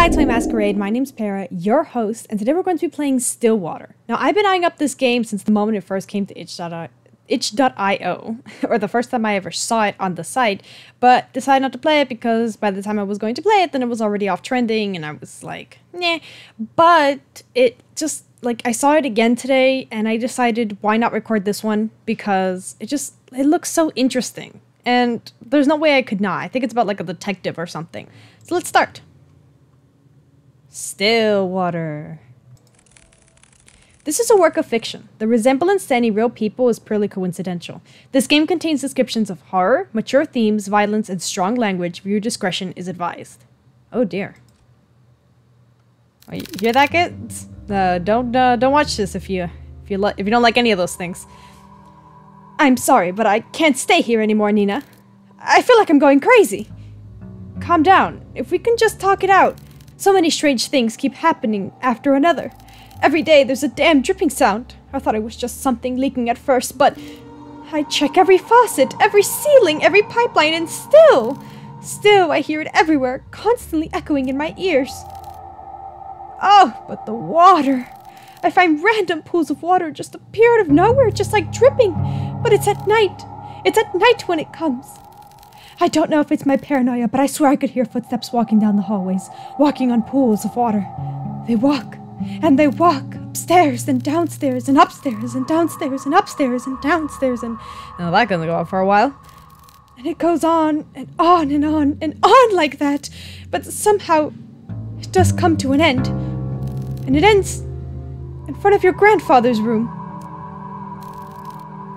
back to my masquerade. My name's Para, your host, and today we're going to be playing Stillwater. Now, I've been eyeing up this game since the moment it first came to itch.io, itch.io, or the first time I ever saw it on the site, but decided not to play it because by the time I was going to play it, then it was already off trending, and I was like, nah. But it just, like, I saw it again today, and I decided why not record this one because it just, it looks so interesting. And there's no way I could not. I think it's about like a detective or something. So let's start. Stillwater. This is a work of fiction. The resemblance to any real people is purely coincidental. This game contains descriptions of horror, mature themes, violence, and strong language. Viewer discretion is advised. Oh dear. Oh, you hear that, kids? Uh, don't uh, don't watch this if you if you if you don't like any of those things. I'm sorry, but I can't stay here anymore, Nina. I feel like I'm going crazy. Calm down. If we can just talk it out. So many strange things keep happening after another. Every day there's a damn dripping sound. I thought it was just something leaking at first, but I check every faucet, every ceiling, every pipeline, and still, still I hear it everywhere, constantly echoing in my ears. Oh, but the water. I find random pools of water just appear out of nowhere, just like dripping. But it's at night. It's at night when it comes. I don't know if it's my paranoia, but I swear I could hear footsteps walking down the hallways, walking on pools of water. They walk, and they walk upstairs and downstairs and upstairs and downstairs and upstairs and downstairs and now that's gonna go on for a while. And it goes on and on and on and on like that, but somehow it does come to an end. And it ends in front of your grandfather's room.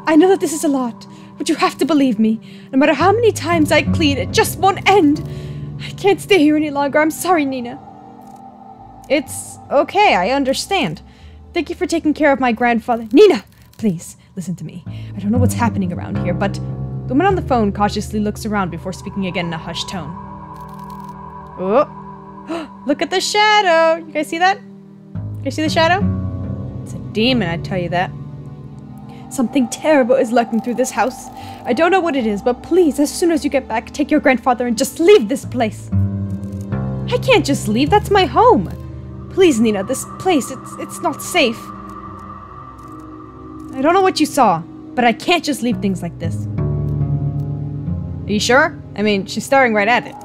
I know that this is a lot, but you have to believe me. No matter how many times I plead, it just won't end. I can't stay here any longer. I'm sorry, Nina. It's okay. I understand. Thank you for taking care of my grandfather. Nina, please, listen to me. I don't know what's happening around here, but the woman on the phone cautiously looks around before speaking again in a hushed tone. Oh, look at the shadow. You guys see that? You see the shadow? It's a demon, I tell you that. Something terrible is lurking through this house. I don't know what it is, but please, as soon as you get back, take your grandfather and just leave this place. I can't just leave, that's my home. Please, Nina, this place, it's, it's not safe. I don't know what you saw, but I can't just leave things like this. Are you sure? I mean, she's staring right at it.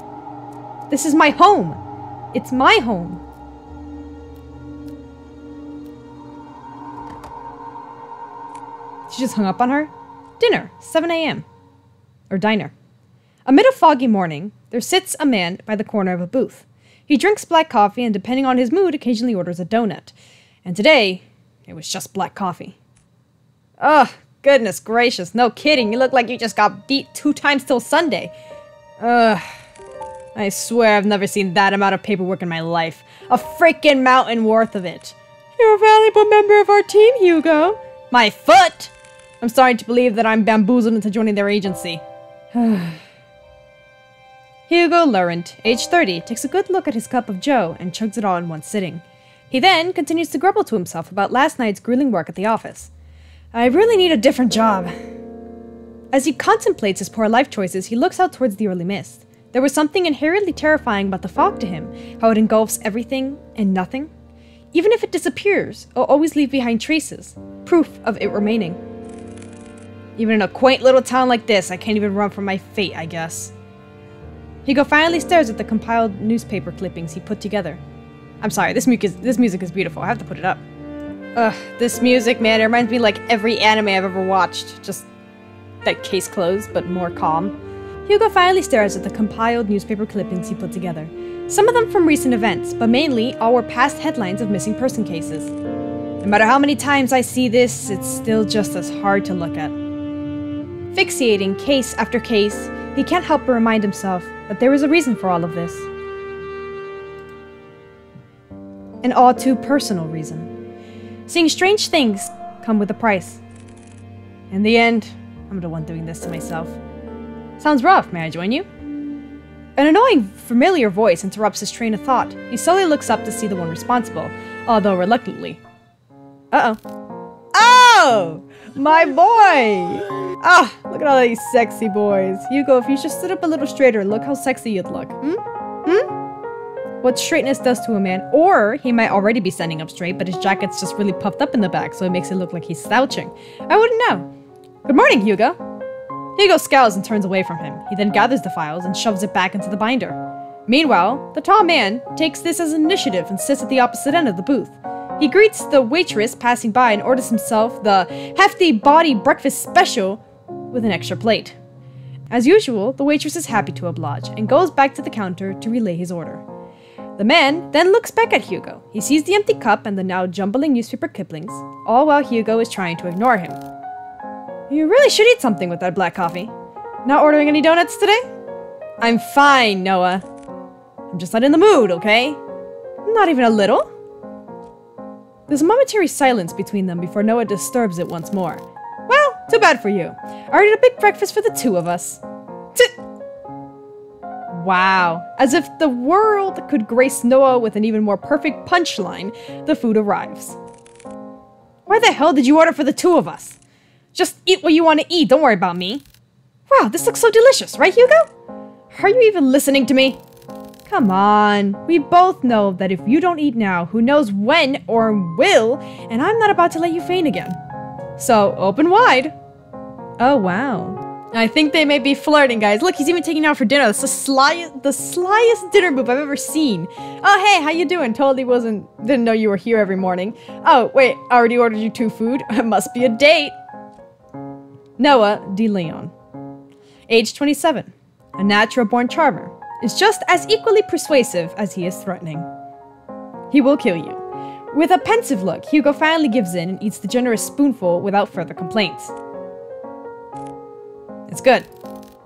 This is my home. It's my home. Just hung up on her. Dinner, 7 a.m. Or diner. Amid a foggy morning, there sits a man by the corner of a booth. He drinks black coffee and, depending on his mood, occasionally orders a donut. And today, it was just black coffee. Ugh, goodness gracious, no kidding. You look like you just got beat two times till Sunday. Ugh. I swear I've never seen that amount of paperwork in my life. A freaking mountain worth of it. You're a valuable member of our team, Hugo. My foot! I'm starting to believe that I'm bamboozled into joining their agency. Hugo Laurent, age 30, takes a good look at his cup of joe and chugs it all in one sitting. He then continues to grumble to himself about last night's grueling work at the office. I really need a different job. As he contemplates his poor life choices, he looks out towards the early mist. There was something inherently terrifying about the fog to him, how it engulfs everything and nothing. Even if it disappears, it'll always leave behind traces, proof of it remaining. Even in a quaint little town like this, I can't even run from my fate, I guess. Hugo finally stares at the compiled newspaper clippings he put together. I'm sorry, this music is, this music is beautiful. I have to put it up. Ugh, this music, man, it reminds me like every anime I've ever watched. Just that case closed, but more calm. Hugo finally stares at the compiled newspaper clippings he put together. Some of them from recent events, but mainly all were past headlines of missing person cases. No matter how many times I see this, it's still just as hard to look at. Fixating case after case, he can't help but remind himself that there is a reason for all of this. An all too personal reason. Seeing strange things come with a price. In the end, I'm the one doing this to myself. Sounds rough, may I join you? An annoying, familiar voice interrupts his train of thought. He slowly looks up to see the one responsible, although reluctantly. Uh-oh. Oh! My boy! Ah, look at all these sexy boys. Hugo, if you just stood up a little straighter, look how sexy you'd look. Hmm? Hmm? what straightness does to a man, or he might already be standing up straight, but his jacket's just really puffed up in the back, so it makes it look like he's slouching. I wouldn't know. Good morning, Hugo. Hugo scowls and turns away from him. He then gathers the files and shoves it back into the binder. Meanwhile, the tall man takes this as initiative and sits at the opposite end of the booth. He greets the waitress passing by and orders himself the hefty body breakfast special with an extra plate. As usual, the waitress is happy to oblige and goes back to the counter to relay his order. The man then looks back at Hugo. He sees the empty cup and the now jumbling newspaper Kiplings, all while Hugo is trying to ignore him. You really should eat something with that black coffee. Not ordering any donuts today? I'm fine, Noah. I'm just not in the mood, okay? Not even a little? There's a momentary silence between them before Noah disturbs it once more. Well, too bad for you. I ordered a big breakfast for the two of us. Wow. As if the world could grace Noah with an even more perfect punchline, the food arrives. Why the hell did you order for the two of us? Just eat what you want to eat, don't worry about me. Wow, this looks so delicious, right, Hugo? Are you even listening to me? Come on, we both know that if you don't eat now, who knows when or will, and I'm not about to let you faint again. So, open wide. Oh, wow. I think they may be flirting, guys. Look, he's even taking out for dinner. That's the slyest, the slyest dinner move I've ever seen. Oh, hey, how you doing? Totally wasn't, didn't know you were here every morning. Oh, wait, I already ordered you two food. It must be a date. Noah De Leon. Age 27. A natural-born charmer is just as equally persuasive as he is threatening. He will kill you. With a pensive look, Hugo finally gives in and eats the generous spoonful without further complaints. It's good.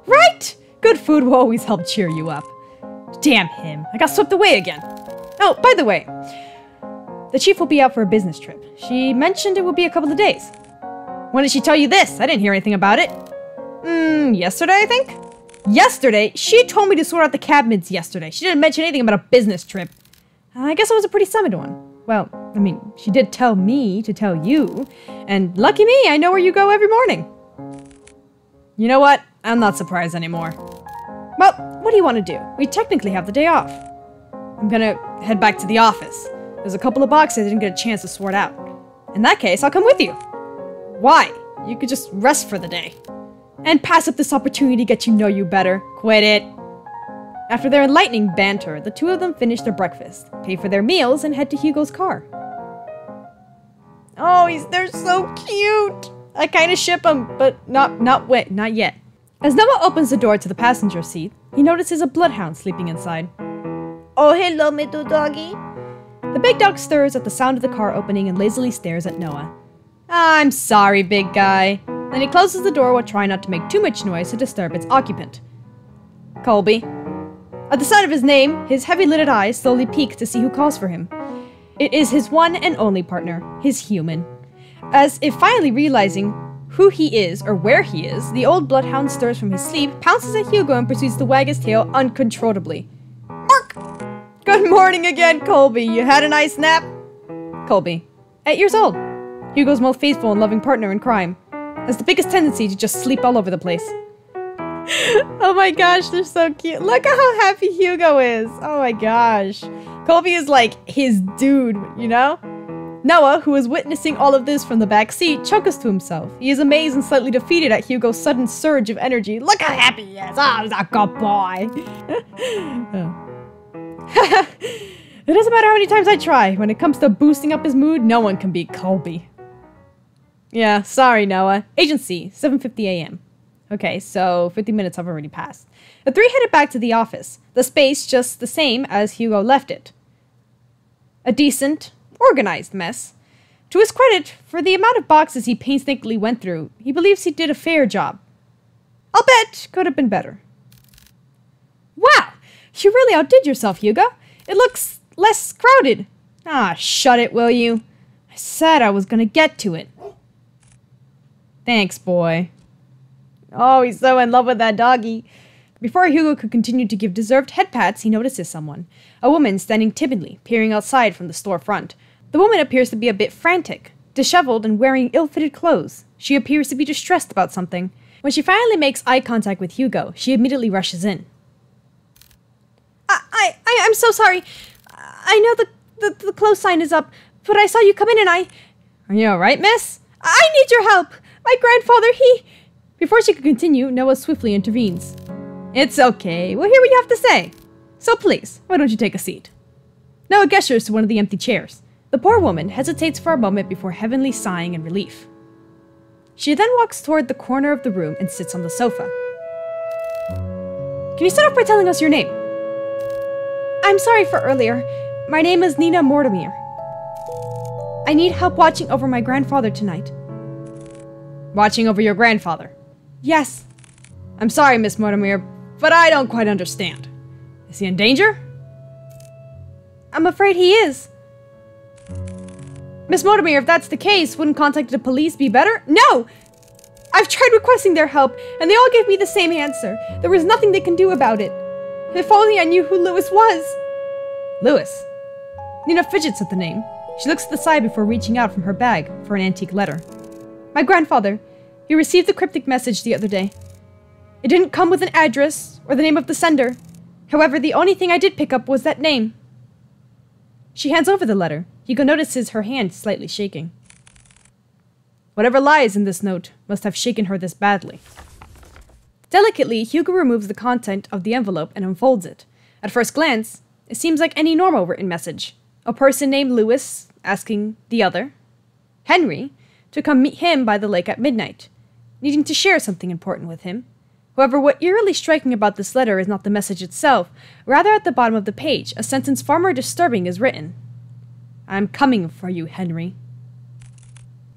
Right? Good food will always help cheer you up. Damn him, I got swept away again. Oh, by the way, the chief will be out for a business trip. She mentioned it would be a couple of days. When did she tell you this? I didn't hear anything about it. Hmm, yesterday, I think? Yesterday? She told me to sort out the cabinets yesterday. She didn't mention anything about a business trip. I guess it was a pretty summit one. Well, I mean, she did tell me to tell you. And lucky me, I know where you go every morning. You know what? I'm not surprised anymore. Well, what do you want to do? We technically have the day off. I'm gonna head back to the office. There's a couple of boxes I didn't get a chance to sort out. In that case, I'll come with you. Why? You could just rest for the day and pass up this opportunity to get you know you better. Quit it. After their enlightening banter, the two of them finish their breakfast, pay for their meals, and head to Hugo's car. Oh, he's they're so cute. I kind of ship them, but not not wait, not yet. As Noah opens the door to the passenger seat, he notices a bloodhound sleeping inside. Oh, hello, little doggy. The big dog stirs at the sound of the car opening and lazily stares at Noah. I'm sorry, big guy. Then he closes the door while trying not to make too much noise to disturb its occupant. Colby. At the sight of his name, his heavy-lidded eyes slowly peek to see who calls for him. It is his one and only partner, his human. As if finally realizing who he is or where he is, the old bloodhound stirs from his sleep, pounces at Hugo, and proceeds to wag his tail uncontrollably. Mark! Good morning again, Colby. You had a nice nap? Colby. Eight years old. Hugo's most faithful and loving partner in crime has the biggest tendency to just sleep all over the place. oh my gosh, they're so cute. Look at how happy Hugo is. Oh my gosh. Colby is like his dude, you know? Noah, who is witnessing all of this from the back seat, chuckles to himself. He is amazed and slightly defeated at Hugo's sudden surge of energy. Look how happy he is! Oh, he's a good boy! Oh. it doesn't matter how many times I try. When it comes to boosting up his mood, no one can beat Colby. Yeah, sorry, Noah. Agency, 7.50 a.m. Okay, so 50 minutes have already passed. The three headed back to the office, the space just the same as Hugo left it. A decent, organized mess. To his credit, for the amount of boxes he painstakingly went through, he believes he did a fair job. I'll bet could have been better. Wow, you really outdid yourself, Hugo. It looks less crowded. Ah, shut it, will you? I said I was gonna get to it. Thanks, boy. Oh, he's so in love with that doggy. Before Hugo could continue to give deserved head pats, he notices someone. A woman standing timidly, peering outside from the store front. The woman appears to be a bit frantic, disheveled and wearing ill-fitted clothes. She appears to be distressed about something. When she finally makes eye contact with Hugo, she immediately rushes in. I, I, I I'm so sorry. I know the, the the close sign is up, but I saw you come in and I. Are you all right, miss? I need your help. My grandfather, he. Before she could continue, Noah swiftly intervenes. It's okay. We'll hear what you have to say. So please, why don't you take a seat? Noah gestures to one of the empty chairs. The poor woman hesitates for a moment before heavenly sighing in relief. She then walks toward the corner of the room and sits on the sofa. Can you start off by telling us your name? I'm sorry for earlier. My name is Nina Mortimer. I need help watching over my grandfather tonight. Watching over your grandfather? Yes. I'm sorry, Miss Mortimer, but I don't quite understand. Is he in danger? I'm afraid he is. Miss Mortimer, if that's the case, wouldn't contacting the police be better? No! I've tried requesting their help, and they all gave me the same answer. There was nothing they can do about it. If only I knew who Louis was. Louis? Nina fidgets at the name. She looks to the side before reaching out from her bag for an antique letter. My grandfather. He received the cryptic message the other day. It didn't come with an address or the name of the sender. However, the only thing I did pick up was that name. She hands over the letter. Hugo notices her hand slightly shaking. Whatever lies in this note must have shaken her this badly. Delicately, Hugo removes the content of the envelope and unfolds it. At first glance, it seems like any normal written message. A person named Louis asking the other, Henry, to come meet him by the lake at midnight, needing to share something important with him. However, what eerily striking about this letter is not the message itself, rather at the bottom of the page, a sentence far more disturbing is written. I'm coming for you, Henry.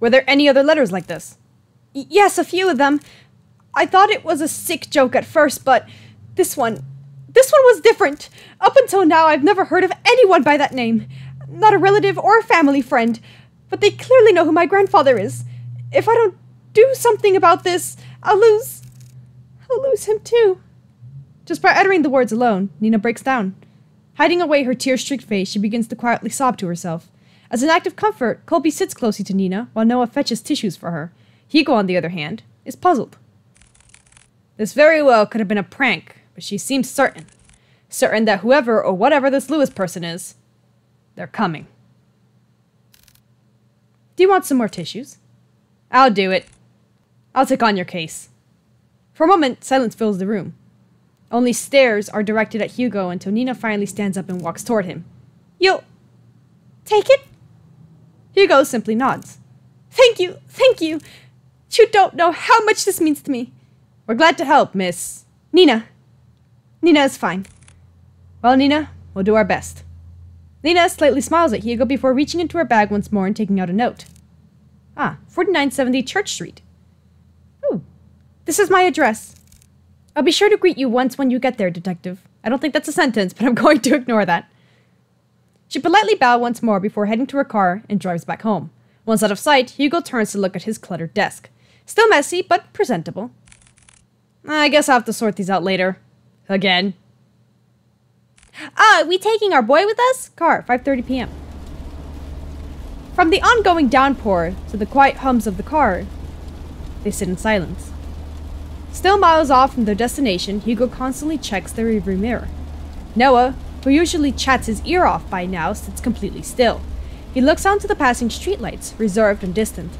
Were there any other letters like this? Y- yes, a few of them. I thought it was a sick joke at first, but this one. This one was different. Up until now, I've never heard of anyone by that name. Not a relative or a family friend. But they clearly know who my grandfather is. If I don't do something about this, I'll lose. I'll lose him too. Just by uttering the words alone, Nina breaks down. Hiding away her tear streaked face, she begins to quietly sob to herself. As an act of comfort, Colby sits closely to Nina while Noah fetches tissues for her. Hugo, on the other hand, is puzzled. This very well could have been a prank, but she seems certain. Certain that whoever or whatever this Louis person is, they're coming. Do you want some more tissues? I'll do it. I'll take on your case. For a moment, silence fills the room. Only stares are directed at Hugo until Nina finally stands up and walks toward him. You'll take it? Hugo simply nods. Thank you, thank you. You don't know how much this means to me. We're glad to help, Miss. Nina. Nina is fine. Well, Nina, we'll do our best. Nina slightly smiles at Hugo before reaching into her bag once more and taking out a note. Ah, 4970 Church Street. Oh, this is my address. I'll be sure to greet you once when you get there, Detective. I don't think that's a sentence, but I'm going to ignore that. She politely bows once more before heading to her car and drives back home. Once out of sight, Hugo turns to look at his cluttered desk. Still messy, but presentable. I guess I'll have to sort these out later. Again. Ah, are we taking our boy with us? Car, 5.30 p.m. From the ongoing downpour to the quiet hums of the car, they sit in silence. Still miles off from their destination, Hugo constantly checks the rearview mirror. Noah, who usually chats his ear off by now, sits completely still. He looks onto the passing streetlights, reserved and distant.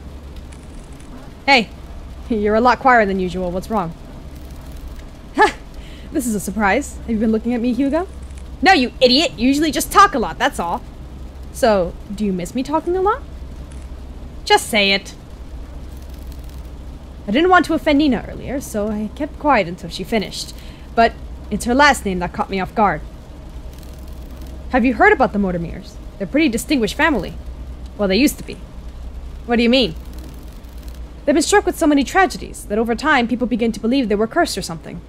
Hey, you're a lot quieter than usual. What's wrong? Ha! This is a surprise. Have you been looking at me, Hugo? No, you idiot. You usually just talk a lot, that's all. So, do you miss me talking a lot? Just say it. I didn't want to offend Nina earlier, so I kept quiet until she finished. But it's her last name that caught me off guard. Have you heard about the Mortimers? They're a pretty distinguished family. Well, they used to be. What do you mean? They've been struck with so many tragedies that over time people begin to believe they were cursed or something.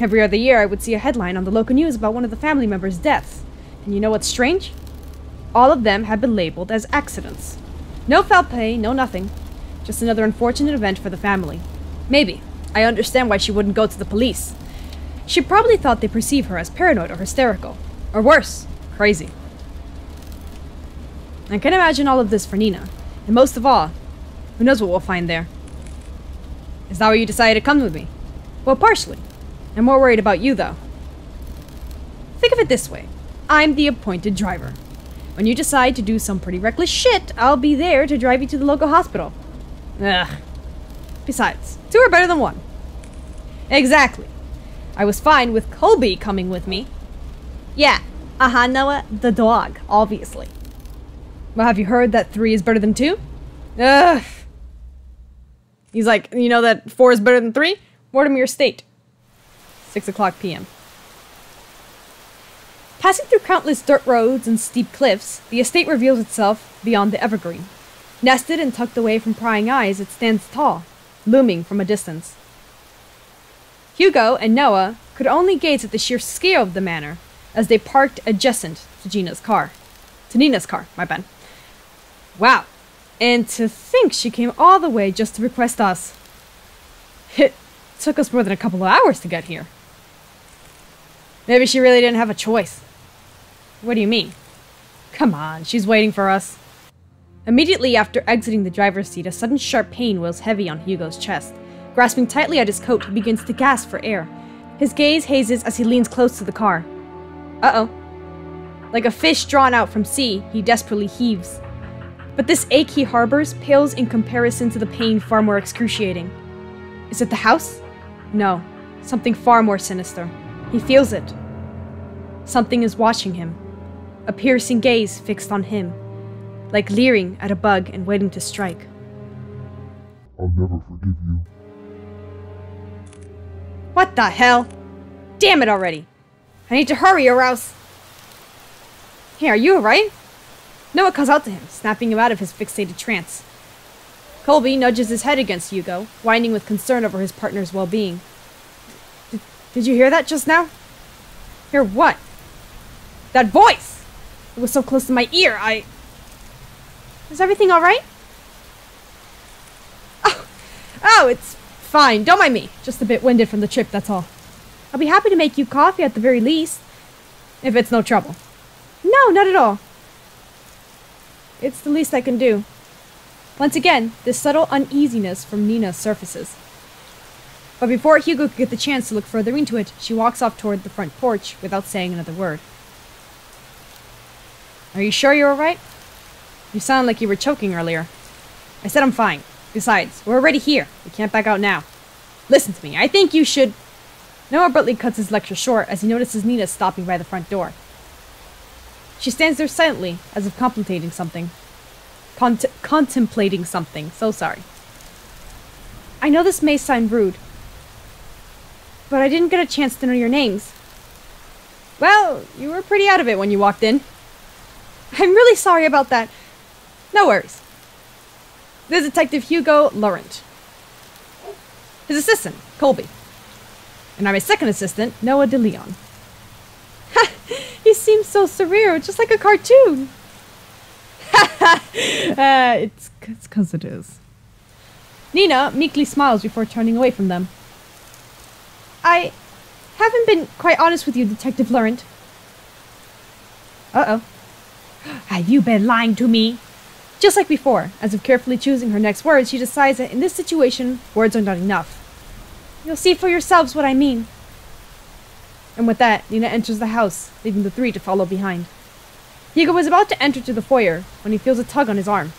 Every other year I would see a headline on the local news about one of the family members' deaths. And you know what's strange? All of them have been labeled as accidents. No foul play, no nothing. Just another unfortunate event for the family. Maybe. I understand why she wouldn't go to the police. She probably thought they perceive her as paranoid or hysterical. Or worse, crazy. I can imagine all of this for Nina. And most of all, who knows what we'll find there. Is that why you decided to come with me? Well, partially. I'm more worried about you, though. Think of it this way I'm the appointed driver. When you decide to do some pretty reckless shit, I'll be there to drive you to the local hospital. Ugh. Besides, two are better than one. Exactly. I was fine with Colby coming with me. Yeah. Uh huh, Noah. The dog, obviously. Well, have you heard that three is better than two? Ugh. He's like, you know that four is better than three? Mortimer State. 6 o'clock p.m. Passing through countless dirt roads and steep cliffs, the estate reveals itself beyond the evergreen. Nested and tucked away from prying eyes, it stands tall, looming from a distance. Hugo and Noah could only gaze at the sheer scale of the manor as they parked adjacent to Gina's car. To Nina's car, my bad. Wow. And to think she came all the way just to request us. It took us more than a couple of hours to get here. Maybe she really didn't have a choice. What do you mean? Come on, she's waiting for us. Immediately after exiting the driver's seat, a sudden sharp pain weighs heavy on Hugo's chest. Grasping tightly at his coat, he begins to gasp for air. His gaze hazes as he leans close to the car. Uh oh. Like a fish drawn out from sea, he desperately heaves. But this ache he harbors pales in comparison to the pain far more excruciating. Is it the house? No, something far more sinister. He feels it. Something is watching him, a piercing gaze fixed on him, like leering at a bug and waiting to strike. I'll never forgive you. What the hell? Damn it already! I need to hurry or else. Hey, are you alright? Noah calls out to him, snapping him out of his fixated trance. Colby nudges his head against Hugo, whining with concern over his partner's well being. Did you hear that just now? Hear what? That voice! It was so close to my ear, I. Is everything alright? Oh, oh, it's fine. Don't mind me. Just a bit winded from the trip, that's all. I'll be happy to make you coffee at the very least. If it's no trouble. No, not at all. It's the least I can do. Once again, this subtle uneasiness from Nina surfaces. But before Hugo could get the chance to look further into it, she walks off toward the front porch without saying another word. Are you sure you're alright? You sound like you were choking earlier. I said I'm fine. Besides, we're already here. We can't back out now. Listen to me. I think you should. Noah abruptly cuts his lecture short as he notices Nina stopping by the front door. She stands there silently, as if contemplating something. Cont- contemplating something. So sorry. I know this may sound rude, but I didn't get a chance to know your names. Well, you were pretty out of it when you walked in. I'm really sorry about that. No worries. This is Detective Hugo Laurent. His assistant, Colby. And I'm his second assistant, Noah DeLeon. he seems so surreal, just like a cartoon. Ha uh, it's because it is. Nina meekly smiles before turning away from them. I haven't been quite honest with you, Detective Laurent. Uh oh. Ah, Have you been lying to me? Just like before, as if carefully choosing her next words, she decides that in this situation, words are not enough. You'll see for yourselves what I mean. And with that, Nina enters the house, leaving the three to follow behind. Hugo was about to enter to the foyer when he feels a tug on his arm.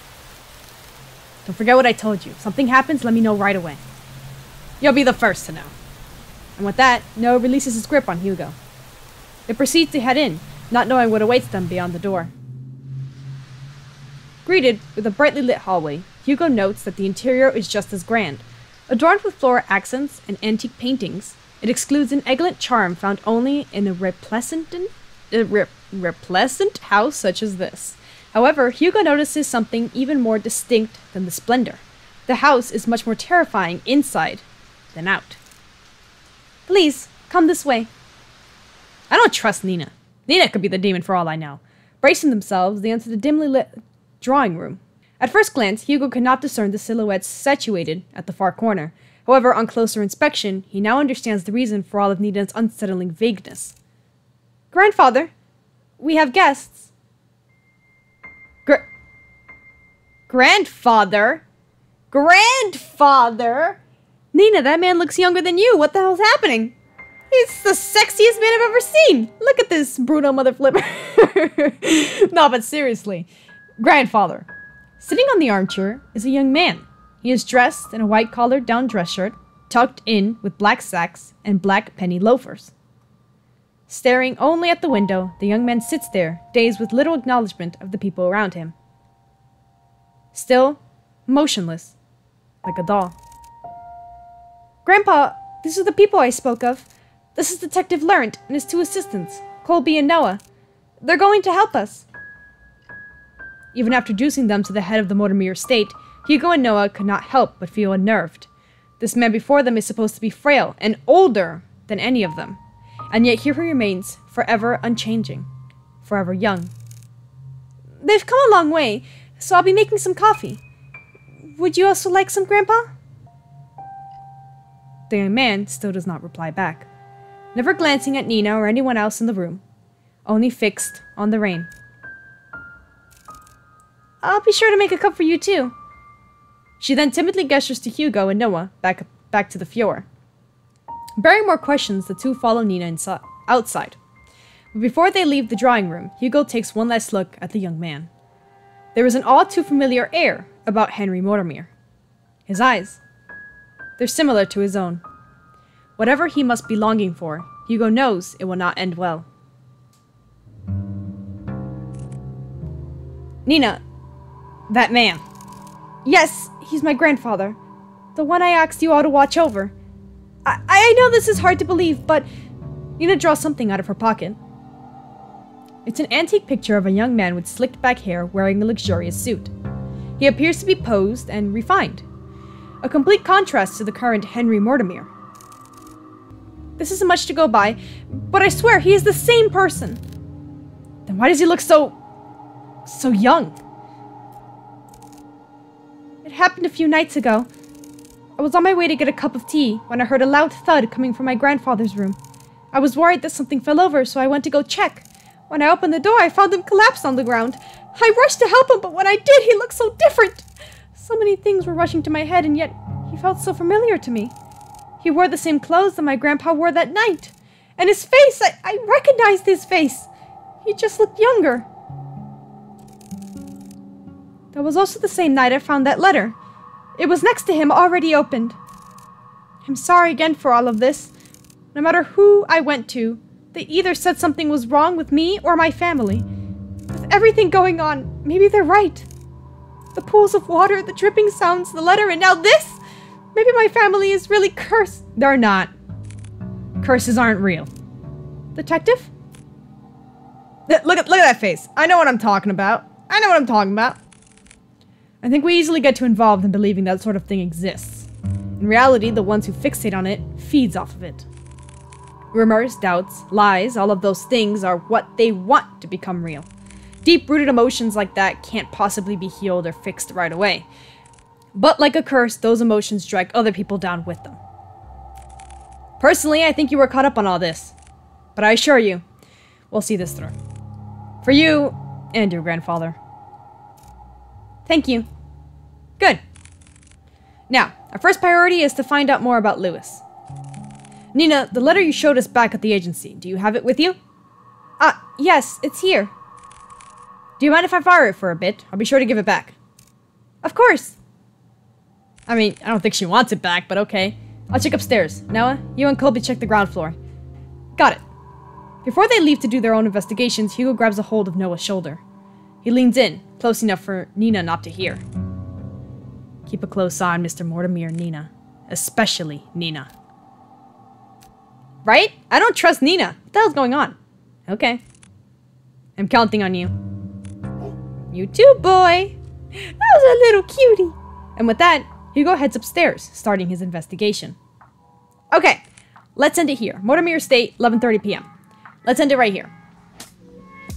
Don't forget what I told you. If something happens, let me know right away. You'll be the first to know. And with that, Noah releases his grip on Hugo. They proceed to head in, not knowing what awaits them beyond the door. Greeted with a brightly lit hallway, Hugo notes that the interior is just as grand. Adorned with floral accents and antique paintings, it excludes an elegant charm found only in a replacent, a re- replacent house such as this. However, Hugo notices something even more distinct than the splendor. The house is much more terrifying inside than out. Please, come this way. I don't trust Nina. Nina could be the demon for all I know. Bracing themselves, they enter the dimly lit drawing room. At first glance, Hugo could not discern the silhouettes situated at the far corner. However, on closer inspection, he now understands the reason for all of Nina's unsettling vagueness. Grandfather, we have guests. Gr- Grandfather? Grandfather? Nina, that man looks younger than you. What the hell's happening? He's the sexiest man I've ever seen. Look at this Bruno mother flipper. no, but seriously. Grandfather. Sitting on the armchair is a young man. He is dressed in a white collared down dress shirt, tucked in with black sacks and black penny loafers. Staring only at the window, the young man sits there, dazed with little acknowledgement of the people around him. Still, motionless, like a doll. Grandpa, these are the people I spoke of. This is Detective Laurent and his two assistants, Colby and Noah. They're going to help us. Even after introducing them to the head of the Mortimer estate, Hugo and Noah could not help but feel unnerved. This man before them is supposed to be frail and older than any of them, and yet here he remains, forever unchanging, forever young. They've come a long way, so I'll be making some coffee. Would you also like some, Grandpa? The young man still does not reply back, never glancing at Nina or anyone else in the room, only fixed on the rain. I'll be sure to make a cup for you too. She then timidly gestures to Hugo and Noah back, back to the fjord. Bearing more questions, the two follow Nina inside, outside. But before they leave the drawing room, Hugo takes one last look at the young man. There is an all too familiar air about Henry Mortimer. His eyes, they're similar to his own. Whatever he must be longing for, Hugo knows it will not end well. Nina, that man. Yes, he's my grandfather. The one I asked you all to watch over. I, I know this is hard to believe, but Nina draws something out of her pocket. It's an antique picture of a young man with slicked back hair wearing a luxurious suit. He appears to be posed and refined, a complete contrast to the current Henry Mortimer. This isn't much to go by, but I swear he is the same person. Then why does he look so. so young? Happened a few nights ago. I was on my way to get a cup of tea when I heard a loud thud coming from my grandfather's room. I was worried that something fell over, so I went to go check. When I opened the door, I found him collapsed on the ground. I rushed to help him, but when I did, he looked so different. So many things were rushing to my head, and yet he felt so familiar to me. He wore the same clothes that my grandpa wore that night. And his face, I, I recognized his face. He just looked younger. That was also the same night I found that letter. It was next to him, already opened. I'm sorry again for all of this. No matter who I went to, they either said something was wrong with me or my family. With everything going on, maybe they're right. The pools of water, the dripping sounds, the letter, and now this? Maybe my family is really cursed. They're not. Curses aren't real. Detective? Look at look at that face. I know what I'm talking about. I know what I'm talking about. I think we easily get too involved in believing that sort of thing exists. In reality, the ones who fixate on it feeds off of it. Rumors, doubts, lies, all of those things are what they want to become real. Deep-rooted emotions like that can't possibly be healed or fixed right away. But like a curse, those emotions drag other people down with them. Personally, I think you were caught up on all this. But I assure you, we'll see this through. For you and your grandfather. Thank you. Good. Now, our first priority is to find out more about Louis. Nina, the letter you showed us back at the agency, do you have it with you? Ah, uh, yes, it's here. Do you mind if I fire it for a bit? I'll be sure to give it back. Of course. I mean, I don't think she wants it back, but okay. I'll check upstairs. Noah, you and Colby check the ground floor. Got it. Before they leave to do their own investigations, Hugo grabs a hold of Noah's shoulder. He leans in, close enough for Nina not to hear. Keep a close eye on Mr. Mortimer and Nina. Especially Nina. Right? I don't trust Nina. What the hell's going on? Okay. I'm counting on you. You too, boy. That was a little cutie. And with that, Hugo heads upstairs, starting his investigation. Okay, let's end it here. Mortimer State, 11.30 p.m. Let's end it right here.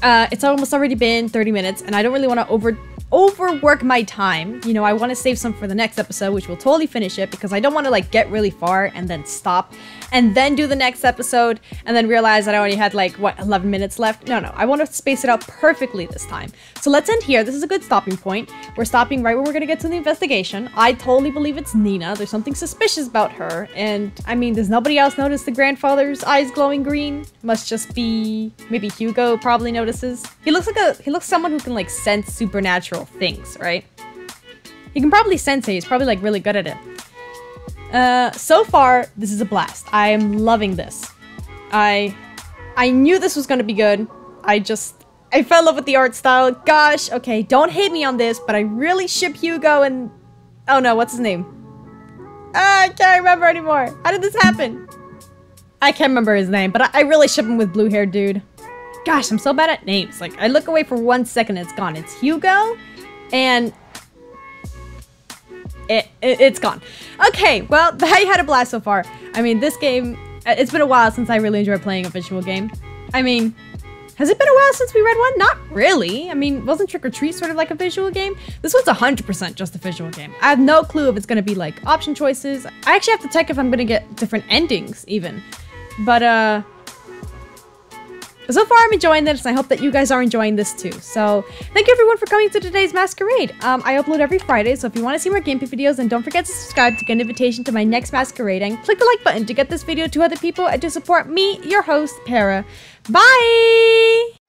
Uh, it's almost already been 30 minutes, and I don't really want to over overwork my time. You know, I want to save some for the next episode, which will totally finish it because I don't want to like get really far and then stop and then do the next episode and then realize that I only had like what 11 minutes left. No, no, I want to space it out perfectly this time. So let's end here. This is a good stopping point. We're stopping right where we're gonna get to the investigation. I totally believe it's Nina. There's something suspicious about her, and I mean, does nobody else notice the grandfather's eyes glowing green? Must just be maybe Hugo probably notices. He looks like a he looks someone who can like sense supernatural things, right? He can probably sense it. He's probably like really good at it. Uh, so far, this is a blast. I am loving this. I, I knew this was gonna be good. I just, I fell in love with the art style. Gosh, okay, don't hate me on this, but I really ship Hugo and, oh no, what's his name? Ah, I can't remember anymore. How did this happen? I can't remember his name, but I, I really ship him with blue hair dude. Gosh, I'm so bad at names. Like, I look away for one second, it's gone. It's Hugo, and it, it, has gone. Okay, well, I had a blast so far. I mean, this game, uh, it's been a while since I really enjoyed playing a visual game. I mean, has it been a while since we read one? Not really. I mean, wasn't Trick or Treat sort of like a visual game? This one's 100% just a visual game. I have no clue if it's going to be like option choices. I actually have to check if I'm going to get different endings even. But, uh, so far, I'm enjoying this, and I hope that you guys are enjoying this too. So, thank you everyone for coming to today's masquerade. Um, I upload every Friday, so if you want to see more gameplay videos, then don't forget to subscribe to get an invitation to my next masquerade, and click the like button to get this video to other people and to support me, your host, Para. Bye!